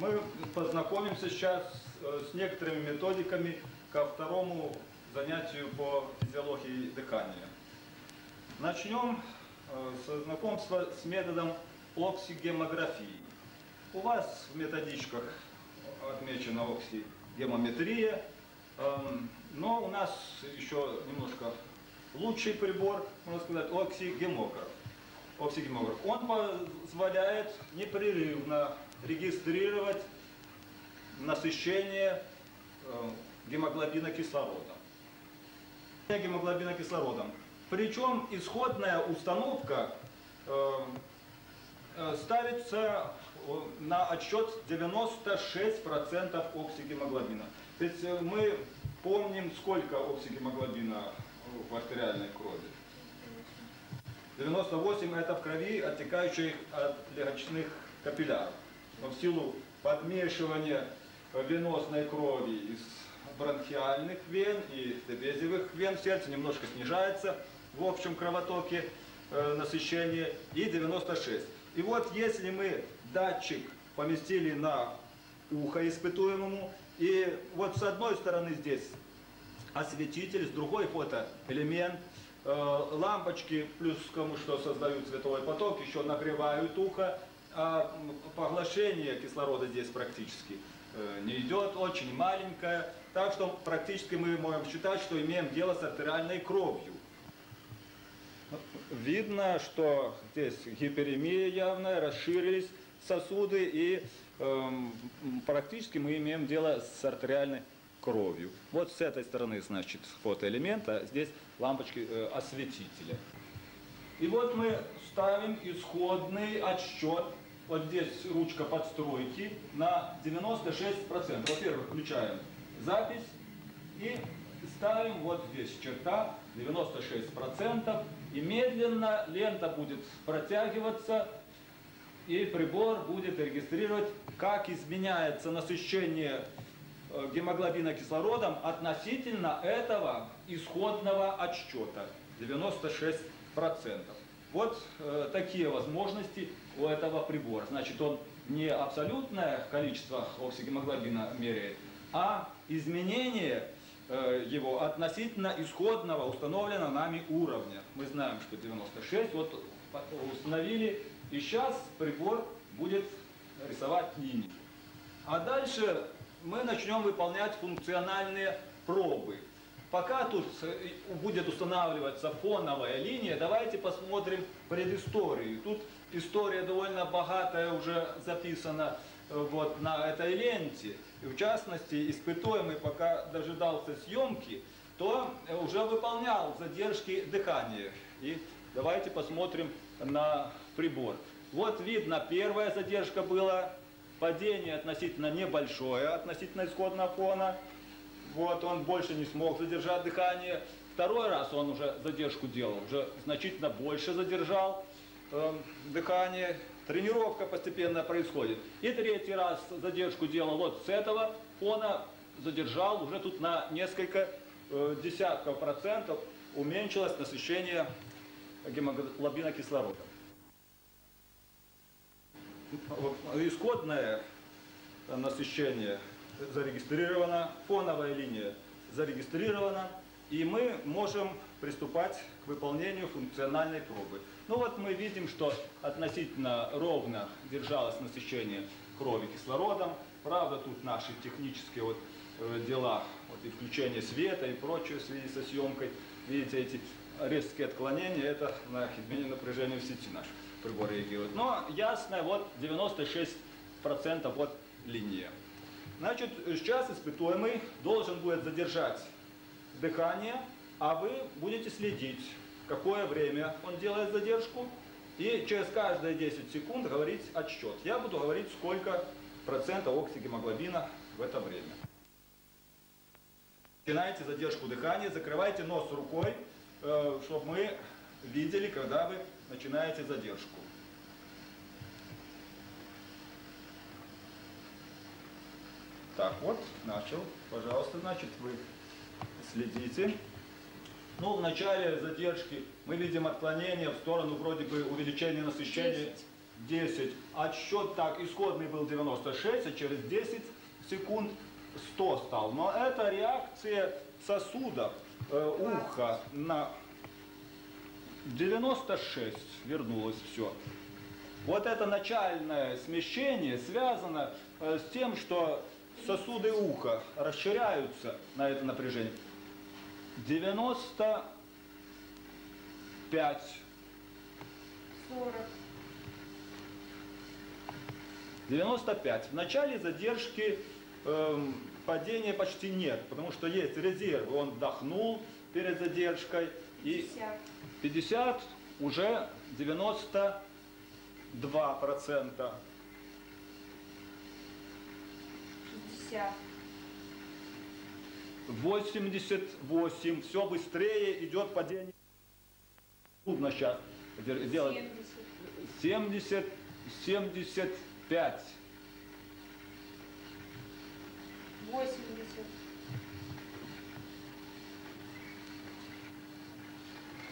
Мы познакомимся сейчас э, с некоторыми методиками ко второму занятию по физиологии дыхания. Начнем э, со знакомства с методом оксигемографии. У вас в методичках отмечена оксигемометрия, эм, но у нас еще немножко лучший прибор, можно сказать, оксигемограф. Оксигемограф. Он позволяет непрерывно регистрировать насыщение э, гемоглобина кислородом. Гемоглобина кислородом. Причем исходная установка э, э, ставится на отсчет 96% оксигемоглобина. То есть мы помним, сколько оксигемоглобина в артериальной крови. 98 это в крови, оттекающих от легочных капилляров. Но в силу подмешивания веносной крови из бронхиальных вен и трапезиевых вен в сердце немножко снижается в общем кровотоке э, насыщение и 96. И вот если мы датчик поместили на ухо испытуемому, и вот с одной стороны здесь осветитель, с другой фотоэлемент, лампочки, плюс кому что создают световой поток, еще нагревают ухо, а поглощение кислорода здесь практически э, не идет, очень маленькое, так что практически мы можем считать, что имеем дело с артериальной кровью. Видно, что здесь гиперемия явная, расширились сосуды и э, практически мы имеем дело с артериальной кровью. Вот с этой стороны, значит, фотоэлемент, а здесь лампочки э, осветителя. И вот мы ставим исходный отсчет, вот здесь ручка подстройки, на 96%. Во-первых, включаем запись и ставим вот здесь черта 96%. И медленно лента будет протягиваться, и прибор будет регистрировать, как изменяется насыщение гемоглобина кислородом относительно этого исходного отсчета 96%. Вот э, такие возможности у этого прибора. Значит, он не абсолютное количество оксигемоглобина меряет, а изменение э, его относительно исходного установленного нами уровня. Мы знаем, что 96, вот установили, и сейчас прибор будет рисовать линии. А дальше мы начнем выполнять функциональные пробы. Пока тут э, будет устанавливаться фоновая линия, давайте посмотрим предысторию. Тут история довольно богатая уже записана э, вот на этой ленте. И в частности, испытуемый, пока дожидался съемки, то э, уже выполнял задержки дыхания. И давайте посмотрим на прибор. Вот видно, первая задержка была, падение относительно небольшое, относительно исходного фона. Вот, он больше не смог задержать дыхание. Второй раз он уже задержку делал, уже значительно больше задержал э, дыхание. Тренировка постепенно происходит. И третий раз задержку делал вот с этого фона, задержал уже тут на несколько э, десятков процентов уменьшилось насыщение гемоглобина кислорода. Исходное насыщение зарегистрирована, фоновая линия зарегистрирована, и мы можем приступать к выполнению функциональной пробы. Ну вот мы видим, что относительно ровно держалось насыщение крови кислородом. Правда, тут наши технические вот, э, дела, вот и включение света и прочее в связи со съемкой. Видите, эти резкие отклонения, это на изменение напряжения в сети наш прибор реагирует. Но ясно, вот 96% вот линия. Значит, сейчас испытуемый должен будет задержать дыхание, а вы будете следить, какое время он делает задержку, и через каждые 10 секунд говорить отсчет. Я буду говорить, сколько процентов оксигемоглобина в это время. Начинаете задержку дыхания, закрывайте нос рукой, э, чтобы мы видели, когда вы начинаете задержку. Так, вот, начал. Пожалуйста, значит, вы следите. Ну, в начале задержки мы видим отклонение в сторону вроде бы увеличения насыщения. 10. Отсчет так, исходный был 96, а через 10 секунд 100 стал. Но это реакция сосудов э, уха на 96 вернулось все. Вот это начальное смещение связано э, с тем, что сосуды уха расширяются на это напряжение. 95 40. 95. В начале задержки эм, падения почти нет, потому что есть резерв. Он вдохнул перед задержкой. И 50. 50 уже 92 процента. 60. 88. Все быстрее идет падение. Трудно сейчас делать. 70. 70, 75. 80.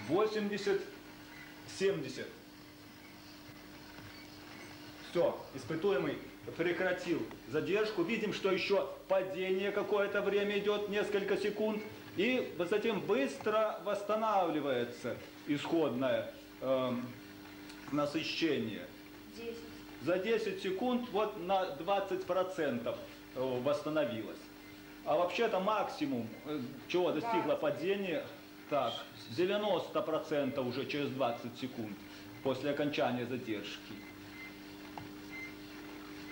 80, 70. Все, испытуемый прекратил задержку. Видим, что еще падение какое-то время идет, несколько секунд. И затем быстро восстанавливается исходное эм, насыщение. 10. За 10 секунд вот на 20% э, восстановилось. А вообще-то максимум, э, чего достигло 20. падение, так, 90% уже через 20 секунд после окончания задержки.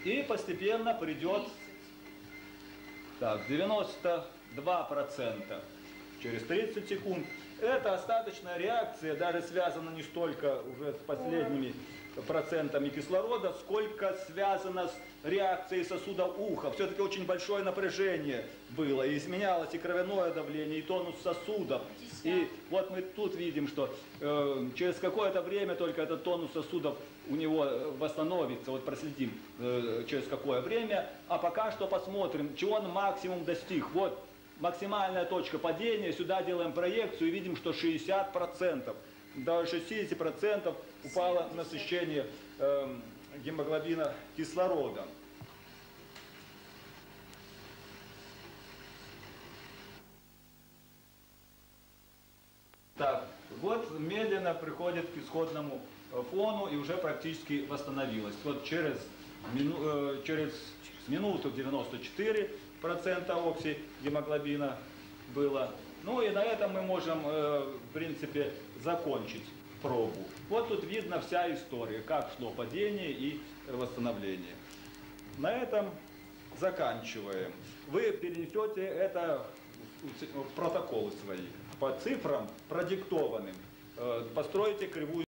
И постепенно придет 30. так, 92% через 30 секунд. Это остаточная реакция, даже связана не столько уже с последними процентами кислорода, сколько связана с реакцией сосуда уха. Все-таки очень большое напряжение было, и изменялось и кровяное давление, и тонус сосудов. И вот мы тут видим, что э, через какое-то время только этот тонус сосудов у него э, восстановится. Вот проследим э, через какое время. А пока что посмотрим, чего он максимум достиг. Вот максимальная точка падения. Сюда делаем проекцию и видим, что 60%. До 60% упало 70. насыщение э, гемоглобина кислородом. Так, вот медленно приходит к исходному э, фону и уже практически восстановилась. Вот через, мину, э, через минуту 94% окси гемоглобина было. Ну и на этом мы можем, э, в принципе, закончить пробу. Вот тут видно вся история, как шло падение и восстановление. На этом заканчиваем. Вы перенесете это в протоколы свои по цифрам продиктованным. Э, Построите кривую